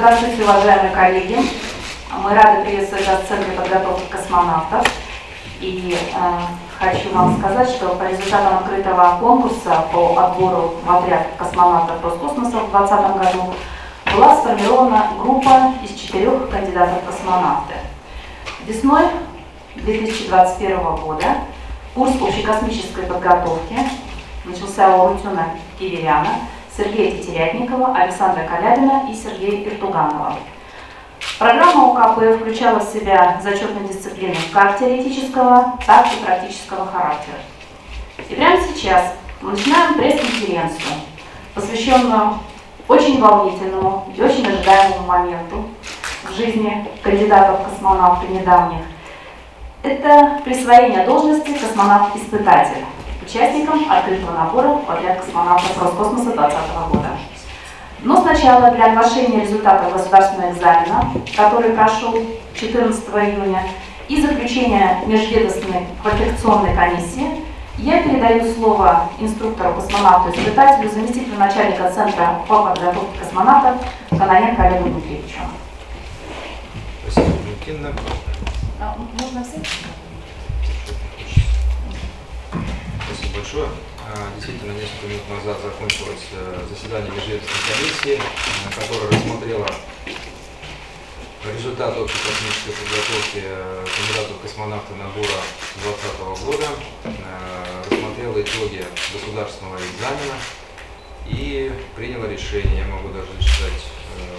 Здравствуйте, уважаемые коллеги. Мы рады приветствовать вас в Центре подготовки космонавтов. И э, хочу вам сказать, что по результатам открытого конкурса по отбору в отряд космонавтов Роскосмоса в 2020 году была сформирована группа из четырех кандидатов космонавты. Весной 2021 года курс общекосмической подготовки начался у Рутюна Киверяна, Сергея Тетерятникова, Александра Калябина и Сергея Иртуганова. Программа УКП включала в себя зачетные дисциплины как теоретического, так и практического характера. И прямо сейчас мы начинаем пресс-конференцию, посвященную очень волнительному и очень ожидаемому моменту в жизни кандидатов в космонавты недавних. Это присвоение должности космонавт-испытатель участникам открытого набора в отряд космонавтов Роскосмоса 2020 года. Но сначала для оглашения результатов государственного экзамена, который прошел 14 июня, и заключения межведомственной квалификационной комиссии, я передаю слово инструктору космонавту-испытателю, заместителю начальника Центра по подготовке космонавтов Канаенко Олегу Дмитриевичу. Спасибо, Валентина. А, можно взять? Спасибо большое. А, Действительно, несколько минут назад закончилось э, заседание межведомственной комиссии, э, которая рассмотрела результаты общей космической подготовки э, кандидатов в космонавты набора 2020 года, рассмотрела итоги государственного экзамена и приняла решение, я могу даже зачитать э,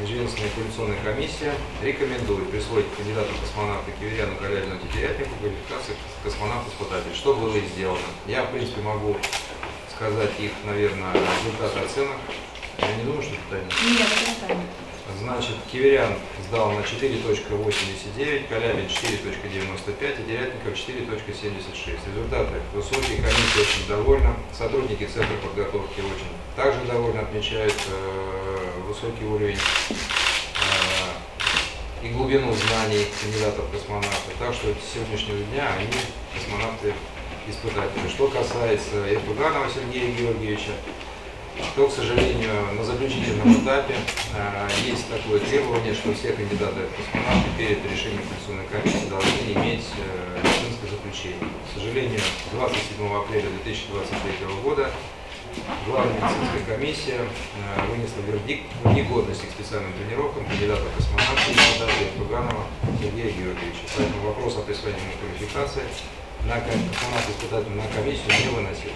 Межведомственная коалиционная комиссия рекомендует присвоить кандидату космонавта Киверяну Галябину Тетерятнику квалификации космонавт-испытатель. Что было и сделано? Я, в принципе, могу сказать их, наверное, результаты оценок. Я не думаю, что это тайна. Нет, это не Значит, Киверян сдал на 4.89, Калябин 4.95 и Терятников 4.76. Результаты высокие, комиссия очень довольна, сотрудники Центра подготовки очень также довольны, отмечают э, высокий уровень э, и глубину знаний кандидатов в космонавты. Так что с сегодняшнего дня они космонавты испытатели. Что касается Эртуганова Сергея Георгиевича, то, к сожалению, на заключительном этапе э, есть такое требование, что все кандидаты в космонавты перед решением Конституционной комиссии должны иметь э, медицинское заключение. К сожалению, 27 апреля 2023 года Главная медицинская комиссия э, вынесла вердикт в негодности к специальным тренировкам кандидата в космонавты Натальи Туганова Сергея Георгиевича. Поэтому вопрос о присвоении квалификации на космонавту испытательную на комиссию не выносил.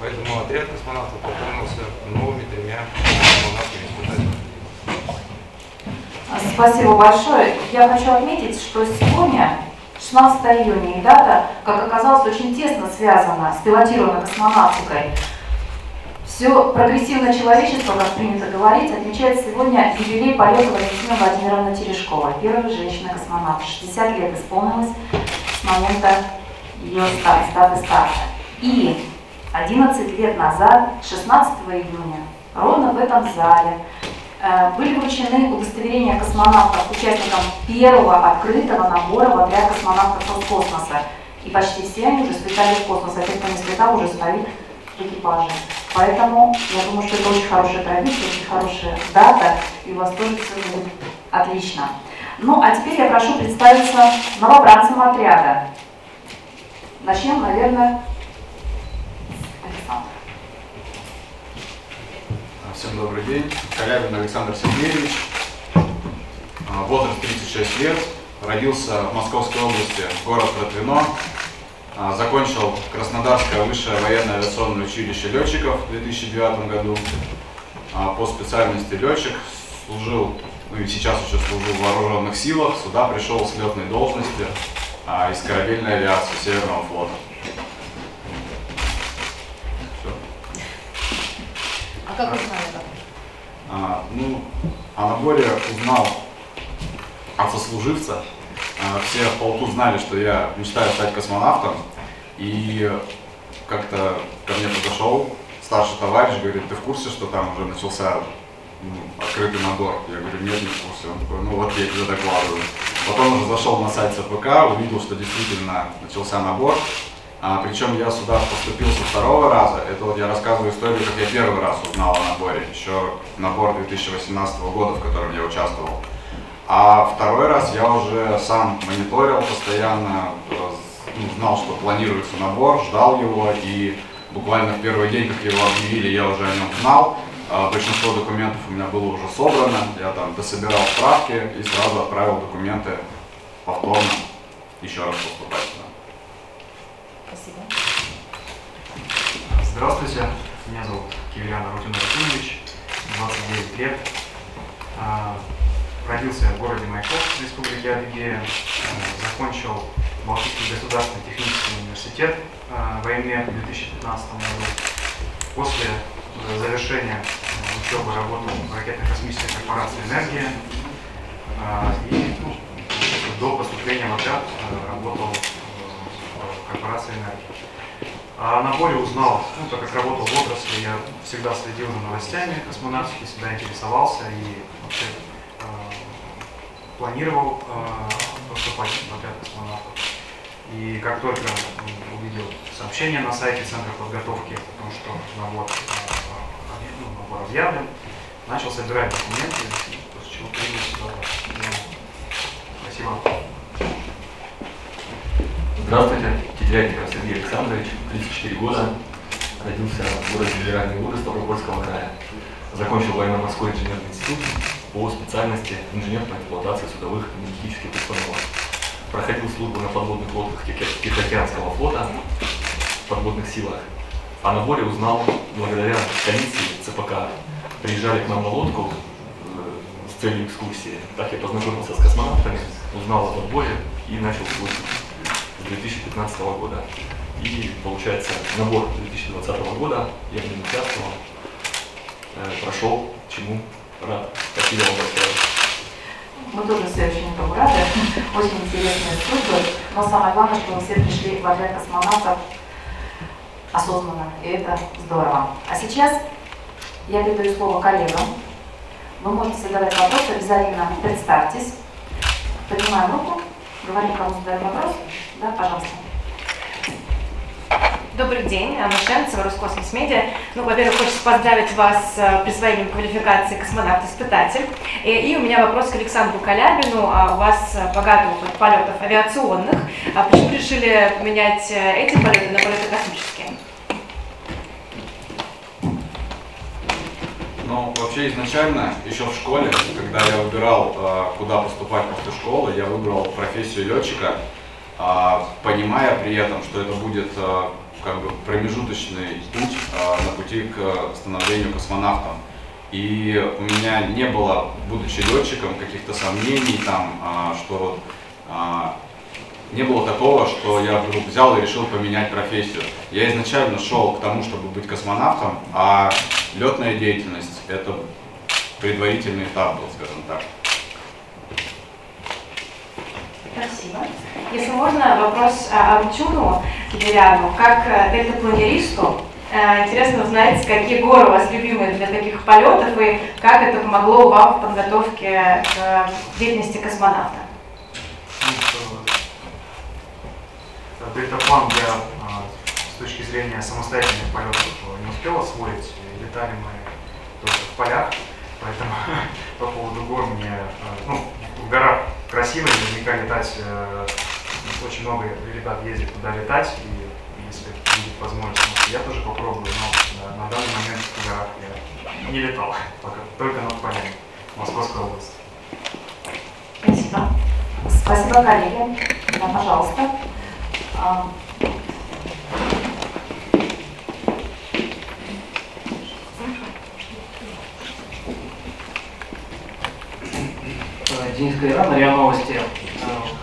Поэтому отряд космонавтов пополнился новыми тремя космонавтами-испытателями. Спасибо большое. Я хочу отметить, что сегодня, 16 июня, и дата, как оказалось, очень тесно связана с пилотируемой космонавтикой. Все прогрессивное человечество, как принято говорить, отмечает сегодня юбилей полета Валентины Владимировны Терешковой, первой женщины-космонавта. 60 лет исполнилось с момента ее старта, даты старта. И 11 лет назад, 16 июня, ровно в этом зале, э, были вручены удостоверения космонавтов участникам первого открытого набора в отряд космонавтов Роскосмоса. И почти все они уже слетали в космос, а те, кто не слетал, уже стоит в экипаже. Поэтому я думаю, что это очень хорошая традиция, очень хорошая дата, и у вас тоже все будет отлично. Ну, а теперь я прошу представиться новобранцам отряда. Начнем, наверное, Александр. Всем добрый день. Калябин Александр Сергеевич. А, Возраст 36 лет. Родился в Московской области, город Ротвино. А, Закончил Краснодарское высшее военное авиационное училище летчиков в 2009 году. А, По специальности летчик служил, ну и сейчас еще служу в вооруженных силах. Сюда пришел с летной должности из корабельной авиации Северного флота. А как узнали об этом? А, ну, о наборе узнал от сослуживца. А, все в полку знали, что я мечтаю стать космонавтом. И как-то ко мне подошел старший товарищ, говорит, ты в курсе, что там уже начался ну, открытый набор? Я говорю, нет, не в курсе. Он такой, ну вот я тебе докладываю. Потом уже зашел на сайт ЦПК, увидел, что действительно начался набор. А, причем я сюда поступил со второго раза. Это вот я рассказываю историю, как я первый раз узнал о наборе. Еще набор 2018 года, в котором я участвовал. А второй раз я уже сам мониторил постоянно, э, ну, знал, что планируется набор, ждал его и буквально в первый день, как его объявили, я уже о нем знал. А, большинство документов у меня было уже собрано, я там дособирал справки и сразу отправил документы повторно еще раз поступать. Спасибо. Здравствуйте, меня зовут Кириллян Арутин Ратинович, 29 лет. А, Родился в городе Майкоп, Республике Адыгея. Закончил Балтийский государственный технический университет а, в АИМЕ в 2015 году. После э, завершения э, учебы работал в ракетно-космической корпорации «Энергия». А, И ну, до поступления в отряд э, работал корпорации «Энергия». О наборе узнал, ну, так как работал в отрасли, я всегда следил за новостями космонавтики, всегда интересовался и вообще э, планировал э, поступать в отряд космонавтов. И как только увидел сообщение на сайте Центра подготовки о том, что набор, объ- ну, набор объявлен, начал собирать документы, после чего принял сюда. Спасибо. Здравствуйте, Тетерятников Сергей Александрович, 34 года, родился в городе Генеральный Луга Ставропольского края. Закончил военно-морской инженерный институт по специальности инженер по эксплуатации судовых и механических установок. Проходил службу на подводных лодках Тихо- Тихоокеанского флота подводных силах. О наборе узнал благодаря комиссии ЦПК. Приезжали к нам на лодку э, с целью экскурсии. Так я познакомился с космонавтами, узнал о подборе и начал служить с 2015 года. И получается набор 2020 года я в нем участвовал, э, прошел, чему рад. Спасибо вам большое. Мы тоже все очень этому рады. Очень интересные службы. Но самое главное, что вы все пришли в отряд космонавтов осознанно. И это здорово. А сейчас я передаю слово коллегам. Вы можете задавать вопросы, обязательно представьтесь. Поднимаем руку, говорим, кому задаем вопрос. Да, пожалуйста. Добрый день, Анна Шенцева, Роскосмос Медиа. Ну, во-первых, хочется поздравить вас с э, присвоением квалификации космонавт-испытатель. И, и у меня вопрос к Александру Калябину. А у вас э, богатый опыт полетов авиационных. А почему решили поменять э, эти полеты на полеты космические? Ну, вообще изначально, еще в школе, когда я выбирал, э, куда поступать после школы, я выбрал профессию летчика, а, понимая при этом, что это будет э, как бы промежуточный путь э, на пути к становлению космонавтом. И у меня не было, будучи летчиком, каких-то сомнений там, а, что вот а, не было такого, что я вдруг взял и решил поменять профессию. Я изначально шел к тому, чтобы быть космонавтом, а летная деятельность это предварительный этап был, скажем так. Спасибо. Если можно, вопрос а, Арчуну Киберяну. Как э, дельтапланеристу, э, интересно узнать, какие горы у вас любимые для таких полетов и как это помогло вам в подготовке к э, деятельности космонавта. Дельтаплан я а, с точки зрения самостоятельных полетов не успел освоить. Летали мы только в полях, поэтому по поводу гор мне, а, ну, в горах красиво, наверняка летать, э, очень много ребят ездят туда летать, и если будет возможность, я тоже попробую, но на данный момент в горах я не летал, пока, только над полями, Московской области. Спасибо. Спасибо, коллеги. Да, пожалуйста. Э, Денис Кайран, РИА Новости. Э,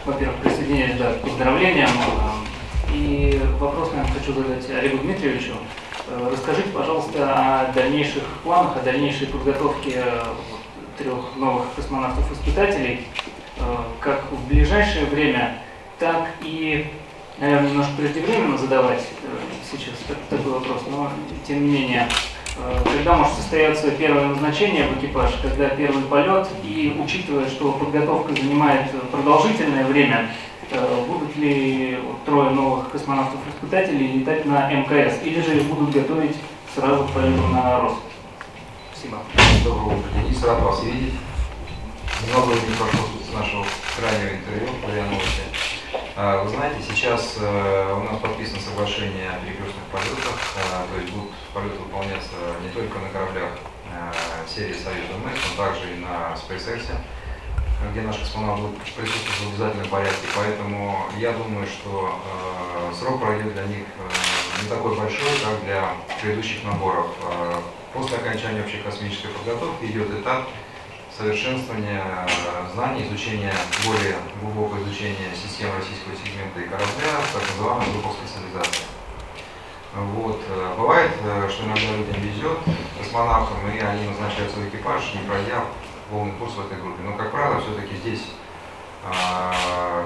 Во-первых, присоединяюсь да, к поздравлениям. Э, И вопрос, наверное, хочу задать Олегу Дмитриевичу. Э, Расскажите, пожалуйста, о дальнейших планах, о дальнейшей подготовке трех новых космонавтов-испытателей, как в ближайшее время, так и, наверное, немножко преждевременно задавать э, сейчас так- такой вопрос, но тем не менее, Э, Когда может состояться первое назначение в экипаж, когда первый полет, и учитывая, что подготовка занимает продолжительное время, э, будут ли трое новых космонавтов-испытателей летать на МКС, или же их будут готовить сразу к полету на Рос? Спасибо. Доброго утра, Денис, рад вас видеть. Много времени прошло с нашего крайнего интервью РИА Новости. А, Вы знаете, сейчас э, у нас подписано соглашение о перекрестных полетах, а, то есть будут полеты выполняться не только на кораблях э, серии Союз МС, но также и на SpaceX, где наш космонавт будет присутствовать в обязательном порядке. Поэтому я думаю, что э, срок пройдет для них э, не такой большой, как для предыдущих наборов. Э, После окончания общей космической подготовки идет этап совершенствования э, знаний, изучения, более глубокого изучения систем российского сегмента и корабля, так называемая группа специализации. Вот. э, Бывает, э, что иногда людям везет, космонавтам, и они назначаются в экипаж, не пройдя полный курс в этой группе. Но, как правило, все-таки здесь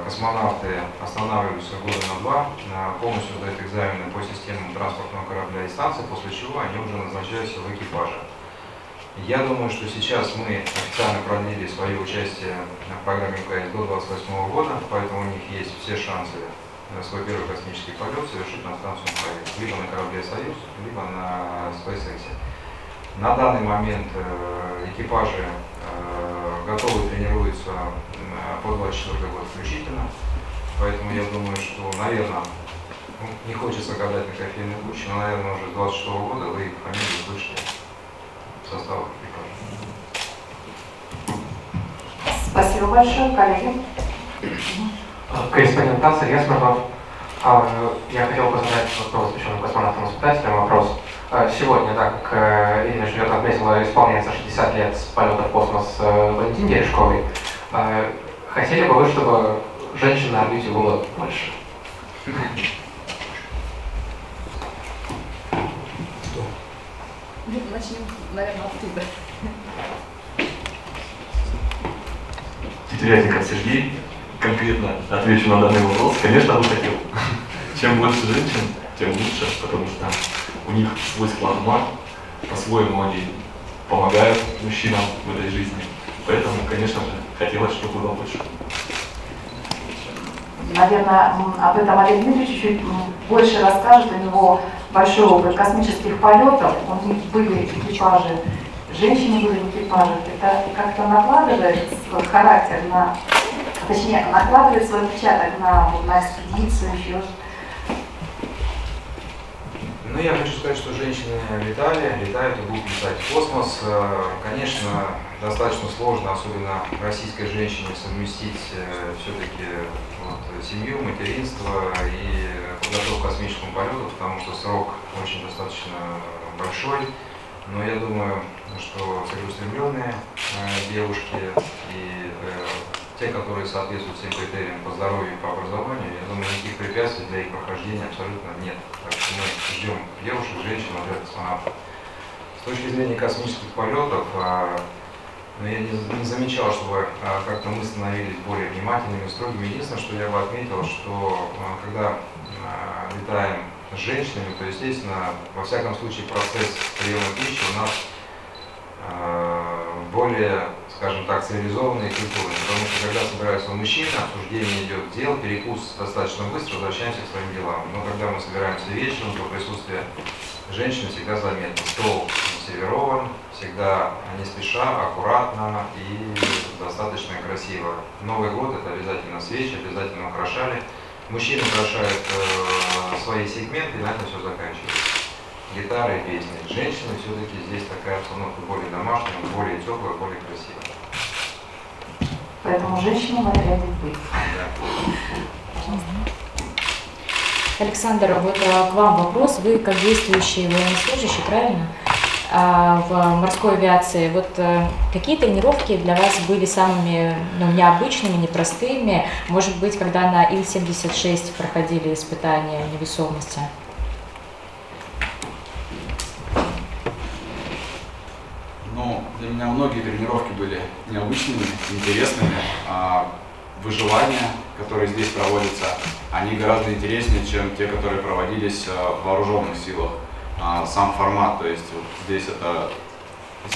космонавты останавливаются года на два, полностью сдают экзамены по системам транспортного корабля и станции, после чего они уже назначаются в экипаже. Я думаю, что сейчас мы официально продлили свое участие в программе МКС до 2028 года, поэтому у них есть все шансы свой первый космический полет совершить на станцию МКС, либо на корабле «Союз», либо на SpaceX. На данный момент э, экипажи э, готовы тренируются э, по 24 год включительно, поэтому я думаю, что, наверное, ну, не хочется гадать на кофейной гуще, но, наверное, уже с 26 года вы их фамилию слышали в составах экипажа. Спасибо большое, коллеги. Корреспондент ТАСС Илья Смирнов. А, Я хотел бы задать вот новоспеченным космонавтам-испытателям вопрос. А, Сегодня, да, как Ирина Жильевна отметила, исполняется 60 лет с полета в космос э, Валентине Терешковой. А, Хотели бы вы, чтобы женщин на орбите было больше? Начнем, наверное, оттуда. Тетерятников Сергей, конкретно отвечу на данный вопрос. Конечно, бы хотел. Чем больше женщин, тем лучше, потому что у них свой склад ума, по-своему они помогают мужчинам в этой жизни. Поэтому, конечно же, хотелось, чтобы было больше. Наверное, об этом Олег Дмитриевич чуть м, больше расскажет. У него большой опыт космических полетов. У них были экипажи, женщины были в экипажах. Это как-то накладывает свой характер на, точнее, накладывает свой отпечаток на, на экспедицию, еще. Ну, я хочу сказать, что женщины летали, летают и будут летать в космос. Э, Конечно, достаточно сложно, особенно российской женщине, совместить все-таки вот, семью, материнство и подготовку к космическому полету, потому что срок очень достаточно большой. Но я думаю, что целеустремленные э, девушки и э, те, которые соответствуют всем критериям по здоровью и по образованию, я думаю, никаких препятствий для их прохождения абсолютно нет. Так что мы ждем девушек, женщин, уже космонавтов. С точки зрения космических полетов, а, ну, я не, замечал, чтобы а, как-то мы становились более внимательными, строгими. Единственное, что я бы отметил, что а, когда летаем с женщинами, то, естественно, во всяком случае процесс приема пищи у нас более, скажем так, цивилизованный и культурный. Потому что когда собираются мужчины, обсуждение идет дел, перекус достаточно быстро, возвращаемся к своим делам. Но когда мы собираемся вечером, то присутствие женщины всегда заметно. Стол сервирован, всегда не спеша, аккуратно и достаточно красиво. Новый год это обязательно свечи, обязательно украшали. Мужчины украшают э, свои сегменты, и на этом все заканчивается. Гитары и песни. Женщины все-таки здесь такая обстановка более домашняя, более теплая, более красивая. Поэтому женщина в отряде вы. Александр, вот а, к вам вопрос. Вы как действующий военнослужащий, правильно? А, в морской авиации. Вот а, какие тренировки для вас были самыми ну, необычными, непростыми? Может быть, когда на Ил-76 проходили испытания невесомости? Для меня многие тренировки были необычными, интересными. А выживания, которые здесь проводятся, они гораздо интереснее, чем те, которые проводились а, в вооруженных силах. А, сам формат, то есть вот здесь это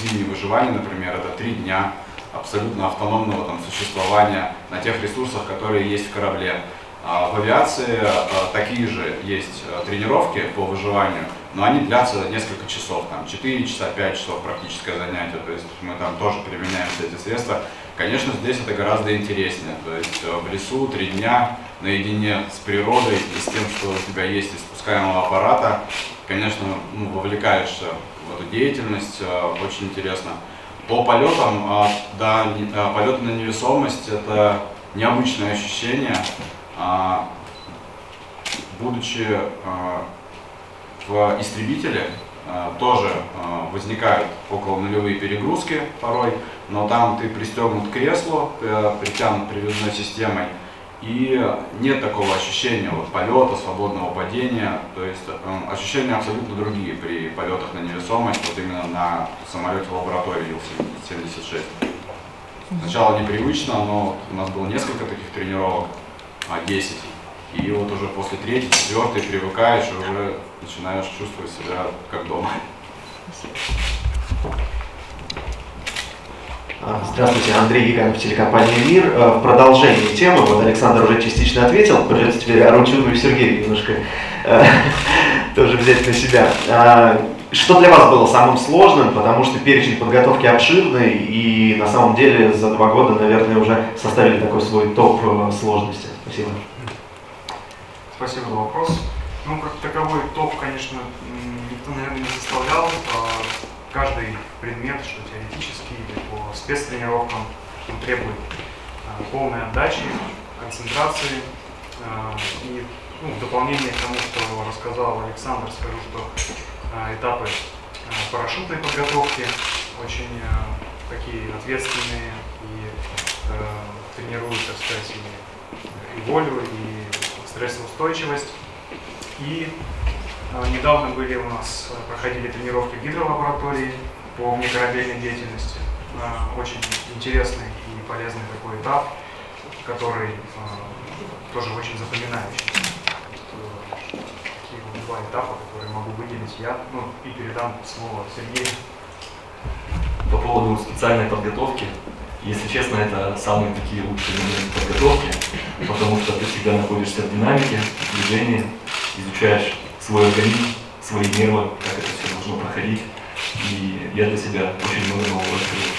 зимнее выживание, например, это три дня абсолютно автономного там, существования на тех ресурсах, которые есть в корабле. А в авиации а, такие же есть а, тренировки по выживанию, но они длятся несколько часов, там 4 часа, 5 часов практическое занятие, то есть мы там тоже применяем все эти средства. Конечно, здесь это гораздо интереснее, то есть э, в лесу три дня наедине с природой и с тем, что у тебя есть из спускаемого аппарата, конечно, ну, вовлекаешься в эту деятельность, э, очень интересно. По полетам, а, да, э, полеты на невесомость – это необычное ощущение. А, будучи в истребителе, тоже возникают около нулевые перегрузки порой, но там ты пристегнут к креслу, притянут привязной системой, и нет такого ощущения вот, полета, свободного падения. То есть э, ощущения абсолютно другие при полетах на невесомость, вот именно на самолете лаборатории Ил-76. Сначала непривычно, но у нас было несколько таких тренировок, 10. И вот уже после третьей, четвертой привыкаешь уже начинаешь чувствовать себя как дома. А, здравствуйте, Андрей Яганов, телекомпания «Мир». А, в продолжении темы, вот Александр уже частично ответил, придется теперь Аручуну и Сергею немножко э, тоже взять на себя. А, что для вас было самым сложным, потому что перечень подготовки обширный, и на самом деле за два года, наверное, уже составили такой свой топ э, сложности. Спасибо. Спасибо за вопрос. Ну, как таковой топ, конечно, никто, наверное, не составлял. Каждый предмет, что теоретический или по спецтренировкам, он требует э, полной отдачи, концентрации. Э, и ну, в дополнение к тому, что рассказал Александр, скажу, что этапы парашютной подготовки очень такие ответственные и тренируют, так сказать, и волю, и стрессоустойчивость. И недавно были у нас, проходили тренировки в гидролаборатории по внекорабельной деятельности. Э, очень интересный и полезный такой этап, который э, тоже очень запоминающийся. Два этапа, которые могу выделить я, ну и передам слово Сергею. По поводу специальной подготовки, если честно, это самые такие лучшие моменты подготовки, потому что ты всегда находишься в динамике, в движении, изучаешь свой организм, свои нервы, как это все должно проходить. И я для себя очень много нового открыл.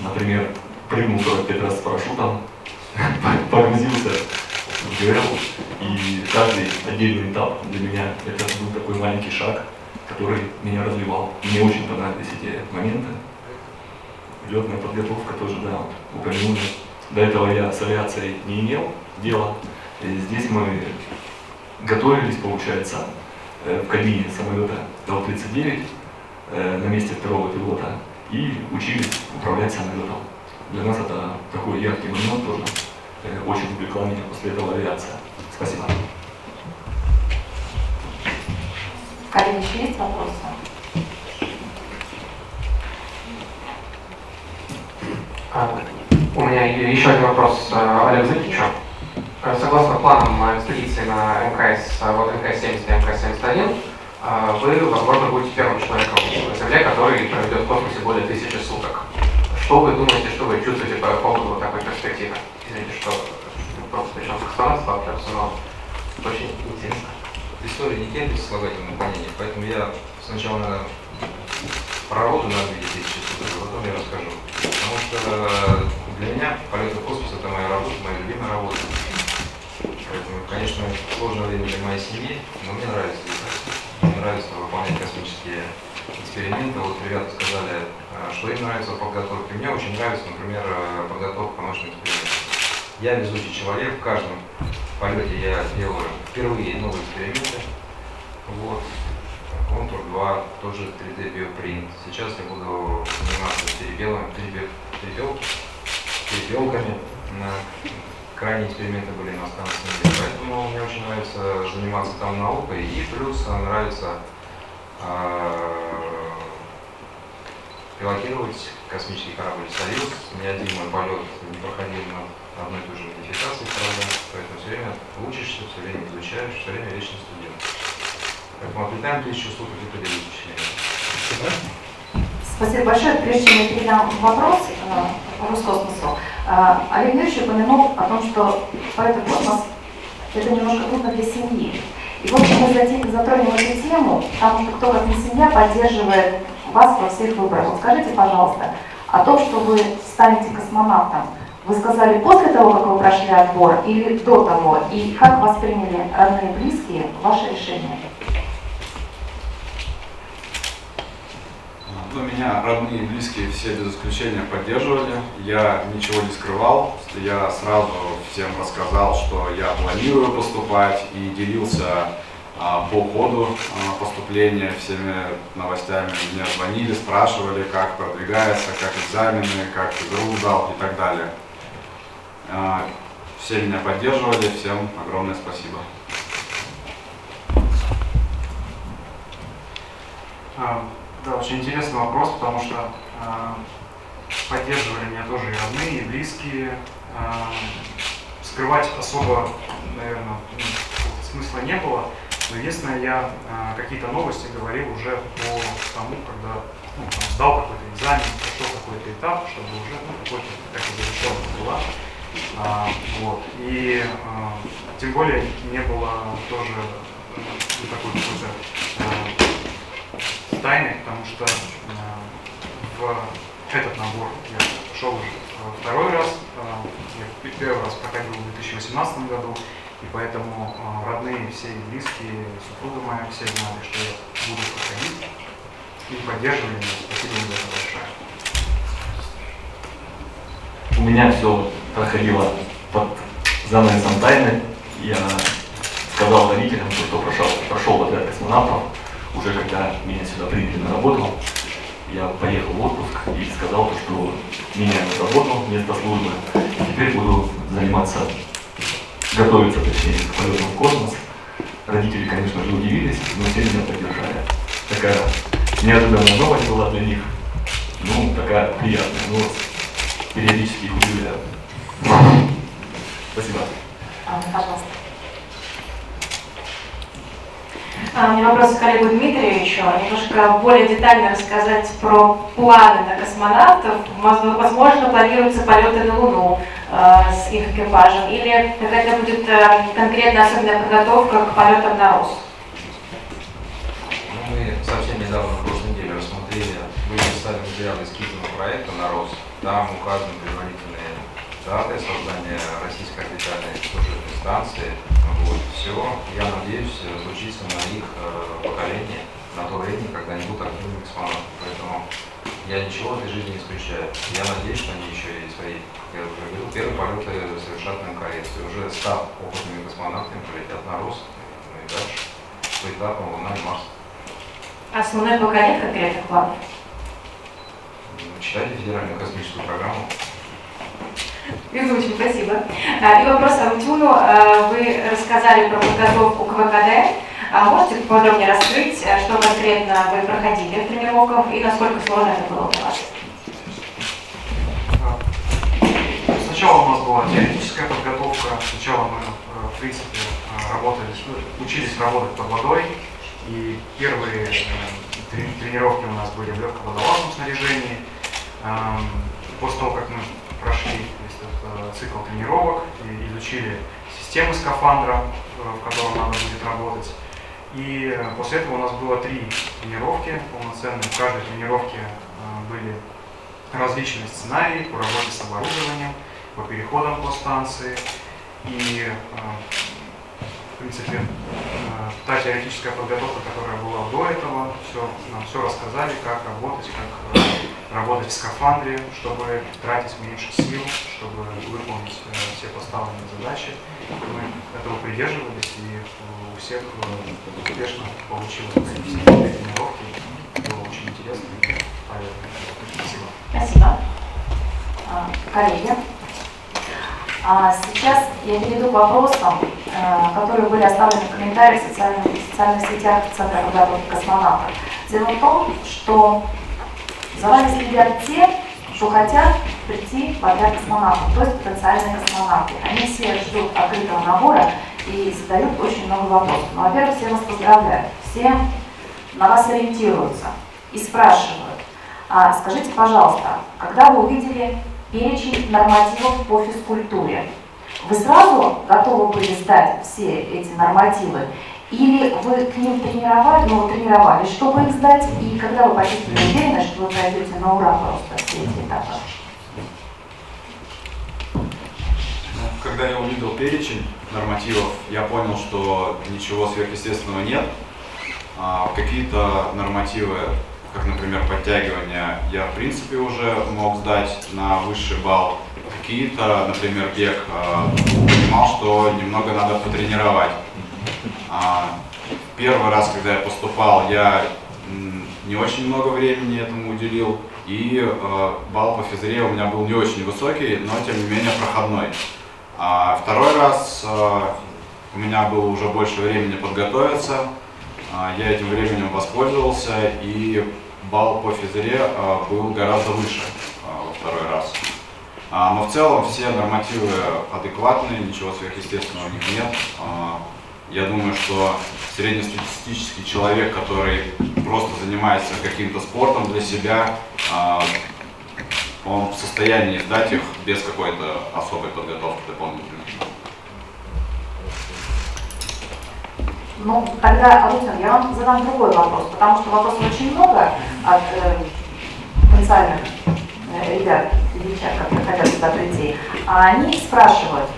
Например, прыгнул 45 раз с парашютом, погрузился в ГРЛ, и каждый отдельный этап для меня это был такой маленький шаг, который меня развивал. Мне очень понравились эти моменты. Летная подготовка тоже, да, упомянули. До этого я с авиацией не имел дела. И здесь мы готовились, получается, э, в кабине самолета Л-39 э, на месте второго пилота и учились управлять самолетом. Для нас это такой яркий момент тоже. Э, очень увлекла меня после этого авиация. Спасибо. Коллеги, еще есть вопросы? А, еще один вопрос э, Олегу Зыкичу. Э, согласно планам экспедиции на МКС, вот МКС-70 и МКС-71, а, вы, возможно, будете первым человеком на Земле, который проведет в космосе более тысячи суток. Что вы думаете, что вы чувствуете по поводу вот такой перспективы? Извините, что вопрос причем с пространства общаться, но очень интересно. История не терпит слагательного наклонения, поэтому я сначала, наверное, про роду на 2000 суток, а потом я расскажу. Потому что для меня полет в космос это моя работа, моя любимая работа. Поэтому, конечно, сложное время для моей семьи, но мне нравится мне нравится выполнять космические эксперименты. Вот ребята сказали, э, что им нравится в подготовке. Мне очень нравится, например, э, подготовка научных экспериментов. Я везучий человек, в каждом полете я делаю впервые новые эксперименты. Вот. Контур 2, тоже 3D биопринт. Сейчас я буду заниматься перепелами, перепел, перепелками. Крайние эксперименты были на станции Поэтому мне очень нравится заниматься там наукой. И плюс нравится э, пилотировать космический корабль «Союз». Ни один мой полет не проходил на одной и той же модификации корабля. Поэтому все время учишься, все время изучаешь, все время вечный студент. Поэтому отлетаем тысячу суток и поделить впечатления. Спасибо большое. Прежде чем я передам вопрос э, Роскосмосу, э, Олег Юрьевич упомянул о том, что полет в космос – это немножко трудно для семьи. И вот мы затронем эту тему, потому что кто как не семья поддерживает вас во всех выборах. Вот скажите, пожалуйста, о том, что вы станете космонавтом, вы сказали после того, как вы прошли отбор или до того? И как восприняли родные и близкие ваше решение? Ну, меня родные и близкие все без исключения поддерживали. Я ничего не скрывал. Я сразу всем рассказал, что я планирую поступать и делился а, по ходу а, поступления всеми новостями. Мне звонили, спрашивали, как продвигается, как экзамены, как ИГРУ дал и так далее. А, все меня поддерживали, всем огромное спасибо. Да, очень интересный вопрос, потому что поддерживали меня тоже и родные, и близкие. Скрывать особо, наверное, смысла не было. Но единственное, я э, какие-то новости говорил уже по тому, когда ну, там, сдал какой-то экзамен, прошел какой-то этап, чтобы уже ну, какой-то какая-то завершенность была. А, вот. И а, тем более не было тоже ну, такой какой-то а, тайны, потому что а, в этот набор я пошел уже второй раз. А, я первый раз проходил в 2018 году. И поэтому э, родные, все близкие, супруга моя, все знали, что я буду проходить. И поддерживали меня. Спасибо им за это большое. У меня все проходило под занавесом тайны. Я сказал родителям, что прошел, прошел отряд космонавтов. Уже когда меня сюда приняли на работу, я поехал в отпуск и сказал, что меняю работу, место службы. Теперь буду заниматься готовиться, точнее, к полетам в космос. Родители, конечно же, удивились, но все меня поддержали. Такая неожиданная новость была для них. Ну, такая приятная новость. Периодически их удивляют. Спасибо. А, пожалуйста. А, у меня вопрос к коллегу Дмитриевичу. Немножко более детально рассказать про планы на космонавтов. Возможно, планируются полеты на Луну э, с их экипажем или какая-то будет э, конкретная особенная подготовка к полетам на Рос? Ну, мы совсем недавно, в прошлой неделе, рассмотрели, вы материалы эскизного проекта на РОС. Там указаны предварительные даты создания российской орбитальной служебной станции. Вот, все. Я надеюсь случится на их э, поколение, на то время, когда они будут активными космонавтами. Поэтому я ничего в этой жизни не исключаю. Я надеюсь, что они еще и свои, я уже говорил, первые полеты совершат на МКС. И уже став опытными космонавтами, полетят на РОС, ну и дальше, по этапам Луна и Марс. Основной поколение конкретных планов? Ну, читайте федеральную космическую программу. Изучим, спасибо. А, и вопрос Аутюну. А, вы рассказали про подготовку к ВКД. А можете подробнее раскрыть, что конкретно вы проходили в тренировках и насколько сложно это было для вас? Сначала у нас была теоретическая подготовка. Сначала мы, в принципе, работали, учились работать под водой. И первые тренировки у нас были в легководолазном снаряжении. После того, как мы прошли цикл тренировок и изучили системы скафандра, э, в котором надо будет работать. И э, после этого у нас было три тренировки полноценные. В каждой тренировке э, были различные сценарии по работе с оборудованием, по переходам по станции. И, в принципе, та теоретическая подготовка, которая была до этого, все, нам все рассказали, как работать, как работать в скафандре, чтобы тратить меньше сил, чтобы выполнить э, все поставленные задачи. Мы этого придерживались, и у всех э, успешно получилось провести тренировки. Было очень интересно и полезно. Спасибо. Спасибо. А, коллеги, а сейчас я перейду к вопросам, э, которые были оставлены в комментариях в социальных, в социальных сетях Центра подготовки космонавтов. Дело в том, что за вами следят те, кто хотят прийти в отряд космонавтов, то есть потенциальные космонавты. Они все ждут открытого набора и задают очень много вопросов. Ну, во-первых, все вас поздравляют, все на вас ориентируются и спрашивают, А, скажите, пожалуйста, когда вы увидели перечень нормативов по физкультуре, вы сразу готовы были сдать все эти нормативы? Или вы к ним тренировали, ну, тренировались, чтобы их сдать, и когда вы почувствовали уверенность, что вы пройдете на ура просто все эти этапы? Когда я увидел перечень нормативов, я понял, что ничего сверхъестественного нет. А, какие-то нормативы, как, например, подтягивания, я, в принципе, уже мог сдать на высший балл. Какие-то, например, бег, а, понимал, что немного надо потренировать. А, первый раз, когда я поступал, я не очень много времени этому уделил, и э, балл по физре у меня был не очень высокий, но тем не менее проходной. А второй раз э, у меня было уже больше времени подготовиться, э, я этим временем воспользовался, и балл по физре э, был гораздо выше во второй раз. А, но в целом все нормативы адекватные, ничего сверхъестественного у них нет. Я думаю, что среднестатистический человек, который просто занимается каким-то спортом для себя, а, он в состоянии сдать их без какой-то особой подготовки дополнительной. Ну, тогда, Рутин, я вам задам другой вопрос, потому что вопросов очень много от э, потенциальных э, ребят девчат, которые хотят сюда прийти. А они спрашивают,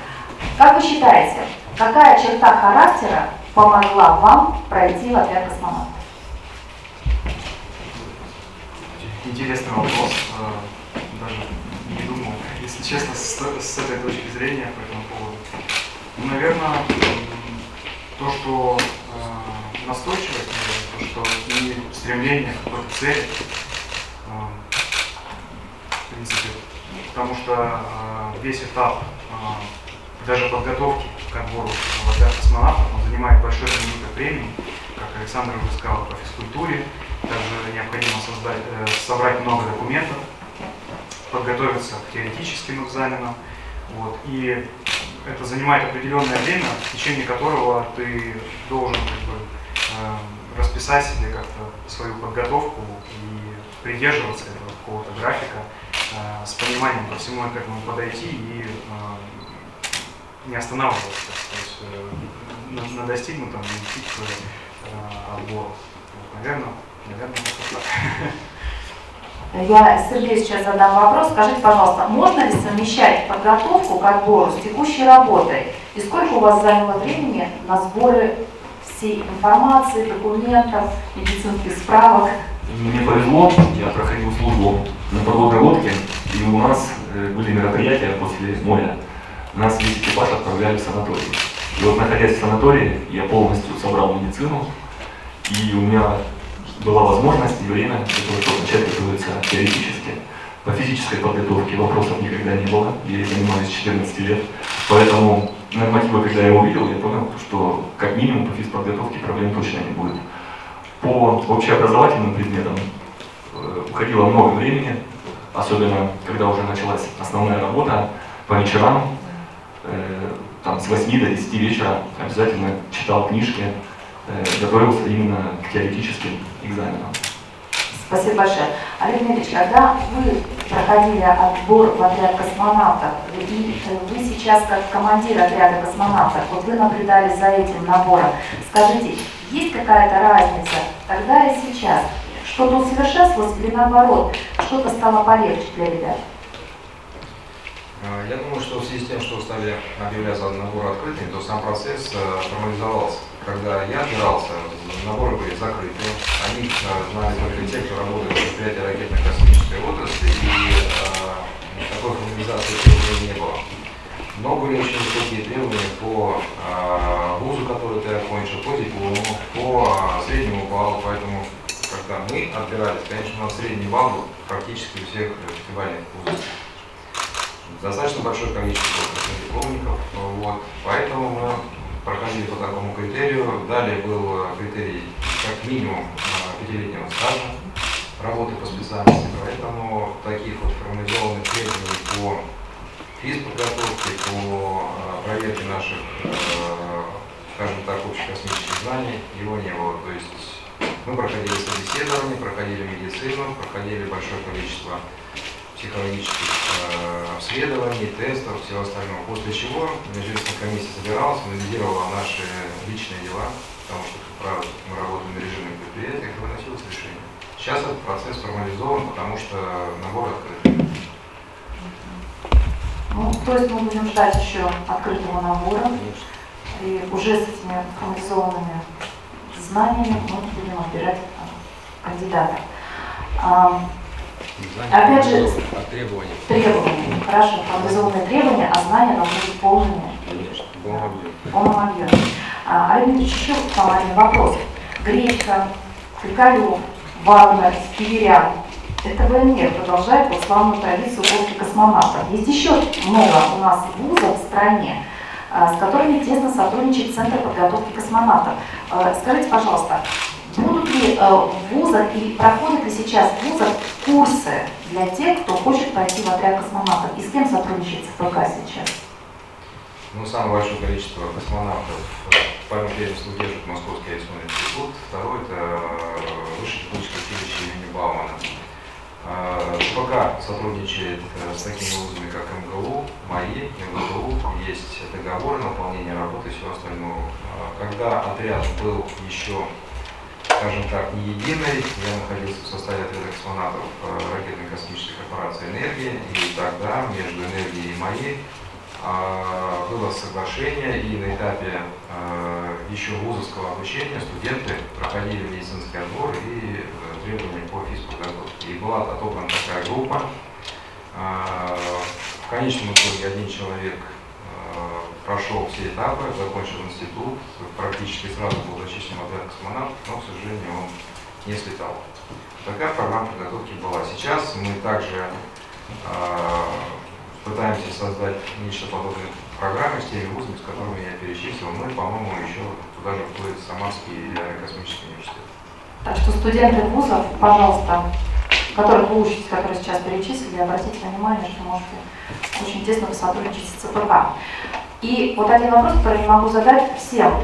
как вы считаете, какая черта характера помогла вам пройти в отряд космонавтов? Интересный вопрос. Э, даже не думал, если честно, с, с этой точки зрения по этому поводу. Ну, наверное, то, что э, настойчивость, то, что и стремление к какой-то цели, э, в принципе, потому что э, весь этап э, даже подготовки к отбору отряд космонавтов он занимает большой промежуток времени, как Александр уже сказал, по физкультуре, также необходимо создать, э, собрать много документов, подготовиться к теоретическим экзаменам. Вот, и это занимает определенное время, в течение которого ты должен как бы, э, расписать себе как-то свою подготовку и придерживаться этого какого-то графика, э, с пониманием ко всему этому подойти и не останавливаться, то есть э, на, на достигнутом и идти к э, отбору. Вот, наверное, наверное, так. Я Сергею сейчас задам вопрос. Скажите, пожалуйста, можно ли совмещать подготовку к отбору с текущей работой? И сколько у вас заняло времени на сборы всей информации, документов, медицинских справок? Мне повезло, я проходил службу на подводной и у нас э, были мероприятия после моря. Нас весь экипаж отправляли в санаторий. И вот находясь в санатории, я полностью собрал медицину, и у меня была возможность и время для того, чтобы начать готовиться теоретически. По физической подготовке вопросов никогда не было, я занимаюсь 14 лет, поэтому нормативы, когда я увидел, я понял, что как минимум по физподготовке проблем точно не будет. По общеобразовательным предметам э, уходило много времени, особенно когда уже началась основная работа по вечерам, там, с 8 до 10 вечера обязательно читал книжки, Э, готовился именно к теоретическим экзаменам. Спасибо большое. Олег Дмитриевич, когда вы проходили отбор в отряд космонавтов, и вы сейчас как командир отряда космонавтов, вот вы наблюдали за этим набором, скажите, есть какая-то разница тогда и сейчас? Что-то усовершенствовалось или наоборот, что-то стало полегче для ребят? А, я думаю, что в связи с тем, что стали объявляться набор открытыми, то сам процесс э, формализовался. Когда я отбирался, наборы были закрыты. Они э, знали только те, кто работает в предприятии ракетно-космической отрасли, и э, такой формализации уже не было. Но были очень высокие требования по э, вузу, который ты окончил, по диплому, по э, среднему баллу, поэтому когда мы отбирались, конечно, у нас средний балл практически у всех фестивальных вузов достаточно большое количество дипломников, вот, поэтому мы проходили по такому критерию. Далее был критерий как минимум э, пятилетнего стажа работы по специальности, поэтому таких вот формализованных требований по физподготовке, по э, проверке наших, э, скажем так, общекосмических знаний его не было. То есть Мы проходили собеседование, проходили медицину, проходили большое количество психологических э, обследований, тестов, всего остального. После чего межведомственная комиссия собиралась, анализировала наши личные дела, потому что, как правило, мы работаем на режимных предприятиях, и выносилось решение. Сейчас этот процесс формализован, потому что набор открыт. Ну, то есть мы будем ждать еще открытого набора. И уже с этими формализованными знаниями мы будем отбирать а, кандидатов. Опять же, От требований. требования. Хорошо, формализованные требования, а знания должны быть полными. Конечно, в полном объеме. А, Олег Дмитриевич, еще к вам один вопрос. Гречка, Крикалев, Вагнер, Киверян. Это ВНР продолжает вот славную традицию после космонавтов. Есть еще много у нас вузов в стране, а, с которыми тесно сотрудничает Центр подготовки космонавтов. А, Скажите, пожалуйста, будут ли э, в вузах и проходят ли сейчас в вузах курсы для тех, кто хочет пойти в отряд космонавтов? И с кем сотрудничает ЦПК сейчас? Ну, самое большое количество космонавтов по первенству держит Московский авиационный институт, второй это э, Высшее техническое училище имени Баумана. Э, ЦПК сотрудничает э, с такими вузами, как МГУ, МАИ, МГУ, есть договор на выполнение работы и всего остального. Э, Когда отряд был еще, скажем так, не единый, я находился в составе отряда космонавтов э, ракетной космической корпорации «Энергия», и тогда между «Энергией» и МАИ а, было соглашение, и на этапе а, еще вузовского обучения студенты проходили медицинский отбор и э, требования по физподготовке. И была отобрана такая группа. А, В конечном итоге один человек прошел все этапы, закончил институт, практически сразу был зачислен отряд космонавтов, но, к сожалению, он не слетал. Такая программа подготовки была. Сейчас мы также а, пытаемся создать нечто подобное программе с теми вузами, с которыми я перечислил. Ну и, по-моему, еще туда же входит Самарский аэрокосмический университет. Так что студенты вузов, пожалуйста, которых вы учитесь, которые сейчас перечислили, обратите внимание, что можете очень тесно сотрудничать с ЦПК. И вот один вопрос, который я могу задать всем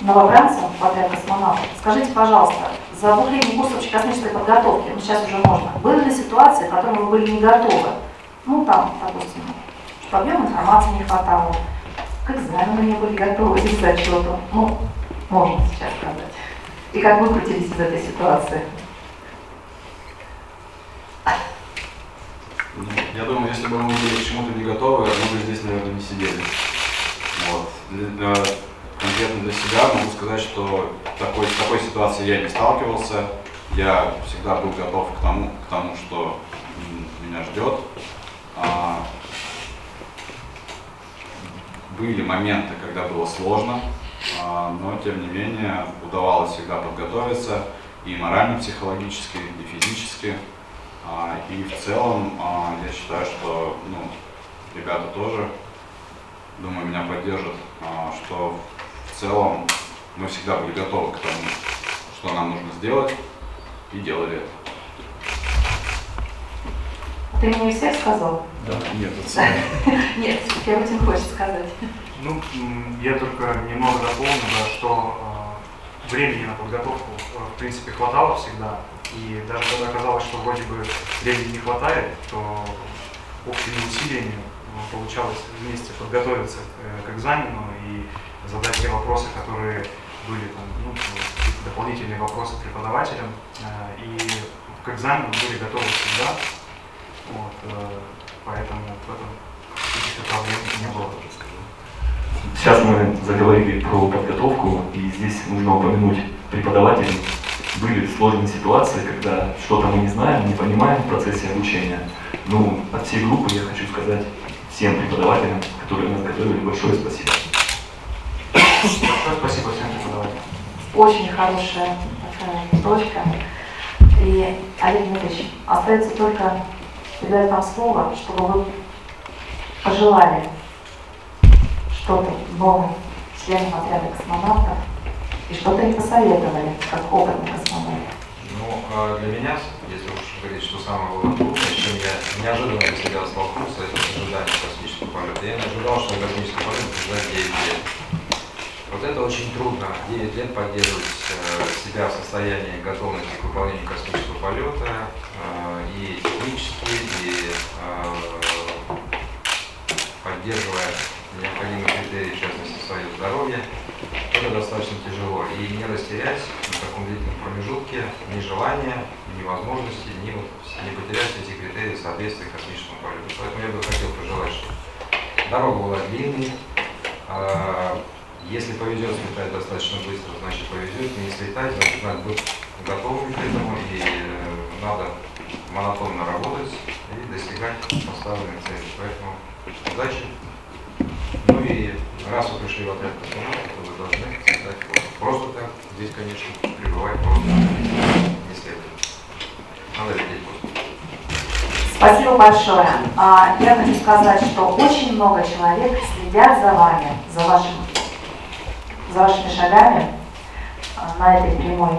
новобранцам в отряд космонавтов. Скажите, пожалуйста, за двухлетний курс общекосмической подготовки, ну сейчас уже можно, были ли ситуации, к которым вы были не готовы? Ну там, допустим, что объем информации не хватало, к экзамену не были готовы, к зачету. Ну, можно сейчас сказать. И как выкрутились из этой ситуации? Я думаю, если бы мы были к чему-то не готовы, мы бы здесь, наверное, не сидели. Вот. Для- конкретно для себя могу сказать, что такой, с такой ситуацией я не сталкивался. Я всегда был готов к тому, к тому что меня ждет. А, были моменты, когда было сложно, а, но тем не менее удавалось всегда подготовиться и морально, психологически, и физически. А, И в целом а, я считаю, что ну, ребята тоже, думаю, меня поддержат, а, что в целом мы всегда были готовы к тому, что нам нужно сделать, и делали это. Ты мне всех сказал? Да, нет, это Нет, Первутин хочет сказать. Ну, я только немного дополню, да, что э, времени на подготовку, в принципе, хватало всегда. И даже когда казалось, что вроде бы времени не хватает, то общими усилиями э, получалось вместе подготовиться к, э, к экзамену и задать те вопросы, которые были там, ну, дополнительные вопросы преподавателям. Э, И к экзамену были готовы всегда. Вот, э, поэтому в этом каких-то проблем не было. Сейчас мы заговорили про подготовку, и здесь нужно упомянуть преподавателей. Были сложные ситуации, когда что-то мы не знаем, не понимаем в процессе обучения. Ну, от всей группы я хочу сказать всем преподавателям, которые нас готовили, большое спасибо. Большое спасибо всем преподавателям. Очень хорошая такая точка. И, Олег Дмитриевич, остается только передать вам слово, чтобы вы пожелали что-то новым членам отряда космонавтов и что-то им посоветовали, как опытный космонавт. Ну, а для меня, если уж говорить, что самое было трудное, с чем я неожиданно для себя столкнулся, это ожидание космического полета. Я не ожидал, что космический полет будет 9 лет. Вот это очень трудно. 9 лет поддерживать э, себя в состоянии готовности к выполнению космического полета э, и технически, и э, поддерживая необходимые критерии, в частности, свое здоровье, это достаточно тяжело. И не растерять на таком длительном промежутке ни желания, ни возможности, ни, вот, не потерять эти критерии соответствия космическому полету. Поэтому я бы хотел пожелать, что дорога была длинной, а, если повезет слетать достаточно быстро, значит повезет, не слетать, значит надо быть готовым к этому и э, надо монотонно работать и достигать поставленных целей. Поэтому удачи. Ну и раз вы пришли в отряд космонавтов, то вы должны слетать просто так. Здесь, конечно, пребывать просто не следует. Надо лететь просто. Спасибо большое. А, Я хочу сказать, что очень много человек следят за вами, за вашим за вашими шагами а, на этой прямой.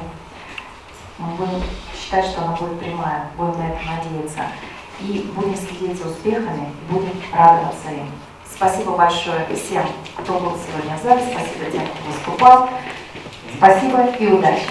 Мы будем считать, что она будет прямая, будем на это надеяться. И будем следить за успехами, будем радоваться им. Спасибо большое всем, кто был сегодня в зале, спасибо тем, кто выступал. Спасибо и удачи!